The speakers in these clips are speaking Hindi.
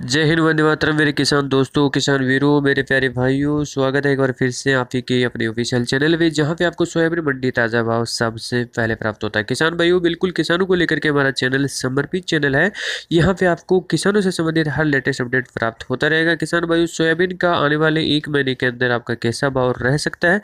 जय हिंद वंदे मातरम। मेरे किसान दोस्तों, किसान वीरों, मेरे प्यारे भाइयों, स्वागत है एक बार फिर से आप ही के अपने ऑफिशियल चैनल में, जहाँ पे आपको सोयाबीन मंडी ताज़ा भाव सबसे पहले प्राप्त होता है। किसान भाइयों, बिल्कुल किसानों को लेकर के हमारा चैनल समर्पित चैनल है। यहाँ पे आपको किसानों से संबंधित हर लेटेस्ट अपडेट प्राप्त होता रहेगा। किसान भाइयों, सोयाबीन का आने वाले एक महीने के अंदर आपका कैसा भाव रह सकता है?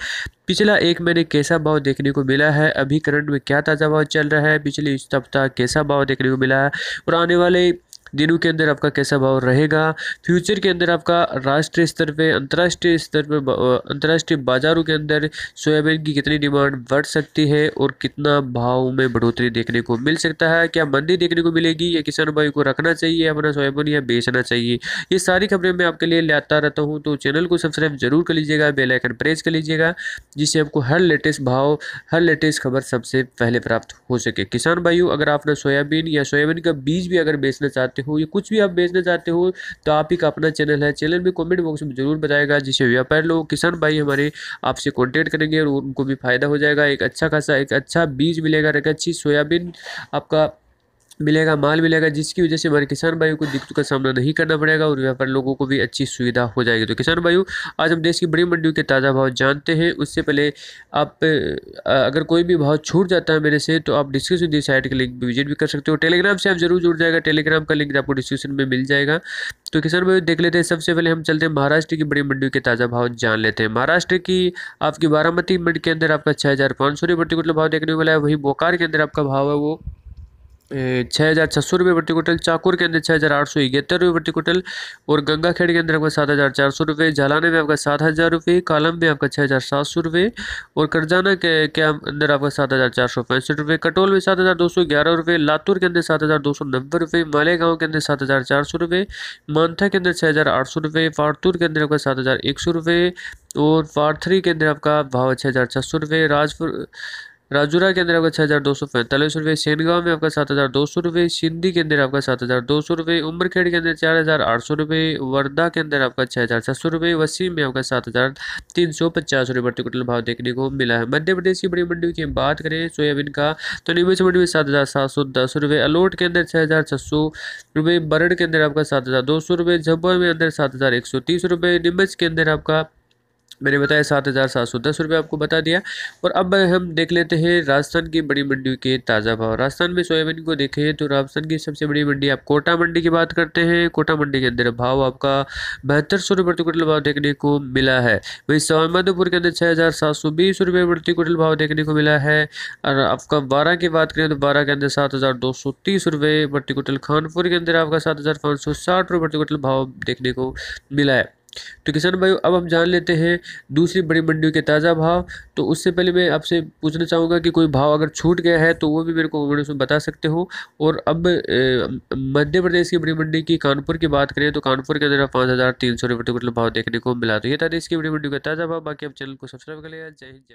पिछला एक महीने कैसा भाव देखने को मिला है? अभी करंट में क्या ताज़ा भाव चल रहा है? पिछले सप्ताह कैसा भाव देखने को मिला है? और आने वाले दिनों के अंदर आपका कैसा भाव रहेगा? फ्यूचर के अंदर आपका राष्ट्रीय स्तर पे, अंतर्राष्ट्रीय स्तर पे अंतर्राष्ट्रीय बाज़ारों के अंदर सोयाबीन की कितनी डिमांड बढ़ सकती है और कितना भाव में बढ़ोतरी देखने को मिल सकता है? क्या मंदी देखने को मिलेगी या किसान भाई को रखना चाहिए, अपना सोयाबीन या बेचना चाहिए? ये सारी खबरें मैं आपके लिए लाता रहता हूँ तो चैनल को सब्सक्राइब ज़रूर कर लीजिएगा बेलाइकन प्रेस कर लीजिएगा, जिससे आपको हर लेटेस्ट भाव, हर लेटेस्ट खबर सबसे पहले प्राप्त हो सके। किसान भाइयों, अगर आपने सोयाबीन या सोयाबीन का बीज भी अगर बेचना चाहते चाहते हो या कुछ भी आप बेचना चाहते हो तो आप ही का अपना चैनल है। चैनल में कॉमेंट बॉक्स में ज़रूर बताएगा, जिससे व्यापार लोग, किसान भाई हमारे आपसे कॉन्टेक्ट करेंगे और उनको भी फ़ायदा हो जाएगा। एक अच्छा खासा, एक अच्छा बीज मिलेगा, एक अच्छी सोयाबीन आपका मिलेगा, माल मिलेगा, जिसकी वजह से हमारे किसान भाइयों को दिक्कत का सामना नहीं करना पड़ेगा और यहाँ पर लोगों को भी अच्छी सुविधा हो जाएगी। तो किसान भाइयों, आज हम देश की बड़ी मंडियों के ताज़ा भाव जानते हैं। उससे पहले आप अगर कोई भी भाव छूट जाता है मेरे से तो आप डिस्क्रिप्शन दी साइट के लिंक भी विज़िट भी कर सकते हो। टेलीग्राम से आप ज़रूर जुड़ जाएगा, टेलीग्राम का लिंक आपको डिस्क्रिप्शन में मिल जाएगा। तो किसान भाई देख लेते हैं, सबसे पहले हम चलते हैं महाराष्ट्र की बड़ी मंडियों के ताज़ा भाव जान लेते हैं। महाराष्ट्र की आपकी बारामती मंडी के अंदर आपका छः हज़ार पाँच सौ रुपये प्रति कुटल भाव देखने को मिला है। वही बोकार के अंदर आपका भाव है वो छः हज़ार छः सौ रुपये प्रति कुटल चाकुर के अंदर छः हज़ार आठ सौ इकहत्तर रुपये प्रति कुटल और गंगा खेड़ के अंदर आपका सात हज़ार चार सौ रुपये, झालाने में आपका सात हज़ार रुपये, कालम में आपका छः हज़ार सात सौ रुपये और करजाना के के अंदर आपका सात हज़ार चार सौ पैंसठ रुपये, कटोल में सात हज़ार दो सौ ग्यारह रुपये, लातूर के अंदर सात हज़ार दो सौ नब्बे रुपये, मालेगांव के अंदर सात हज़ार चार सौ रुपये, मानथा के अंदर छः हज़ार आठ सौ रुपये फारतूर के अंदर आपका सात हज़ार एक सौ रुपये और फारथरी के अंदर आपका भाव छः हज़ार छः सौ रुपये, राजपुर राजूरा के अंदर आपका छः हज़ार दो सौ पैंतालीस रुपये, सेनगांव में आपका सात हज़ार दो सौ रुपये, सिंधी के अंदर आपका सात हज़ार दो सौ रुपये, उम्रखेड़ के अंदर चार हज़ार आठ सौ रुपये, वर्धा के अंदर आपका छः हज़ार छः सौ रुपये, वसीम में आपका सात हज़ार तीन सौ पचास रुपये प्रति कुटल भाव देखने को मिला है। मध्य प्रदेश की बड़ी मंडी की बात करें, सोयाबीन का तो नीमच मंडी में सात हज़ार सात सौ दस रुपये, अलोट के अंदर छः हज़ार छः सौ रुपये, बरड़ के अंदर आपका सात हज़ार दो सौ रुपये झब्बा में अंदर सात हज़ार एक सौ तीस रुपये नीमच के अंदर आपका मैंने बताया सात हज़ार सात सौ दस रुपये आपको बता दिया। और अब हम देख लेते हैं राजस्थान की बड़ी मंडी के ताज़ा भाव। राजस्थान में सोयाबीन को देखें तो राजस्थान की सबसे बड़ी मंडी, आप कोटा मंडी की बात करते हैं। कोटा मंडी के अंदर भाव आपका बहत्तर सौ रुपये प्रति कुटल भाव देखने को मिला है। वही सवाईमाधोपुर के अंदर छः हज़ार सात सौ बीस रुपये प्रति कुटल भाव देखने को मिला है। और आपका बारह की बात करें तो बारह के अंदर सात हज़ार दो सौ तीस रुपये प्रति कुटल खानपुर के अंदर आपका सात हज़ार पाँच सौ साठ रुपये प्रति कुटल भाव देखने को मिला है। तो किसान भाई अब हम जान लेते हैं दूसरी बड़ी मंडियों के ताज़ा भाव। तो उससे पहले मैं आपसे पूछना चाहूँगा कि कोई भाव अगर छूट गया है तो वो भी मेरे को कमेंट्स में बता सकते हो। और अब मध्य प्रदेश की बड़ी मंडी की कानपुर की बात करें तो कानपुर के अंदर पाँच हज़ार तीन सौ रुपये भाव देखने को मिला। तो ये था की बड़ी मंडियों का ताज़ा भाव। बाकी आप चैनल को सब्सक्राइब कर लिया जय हिंद, जय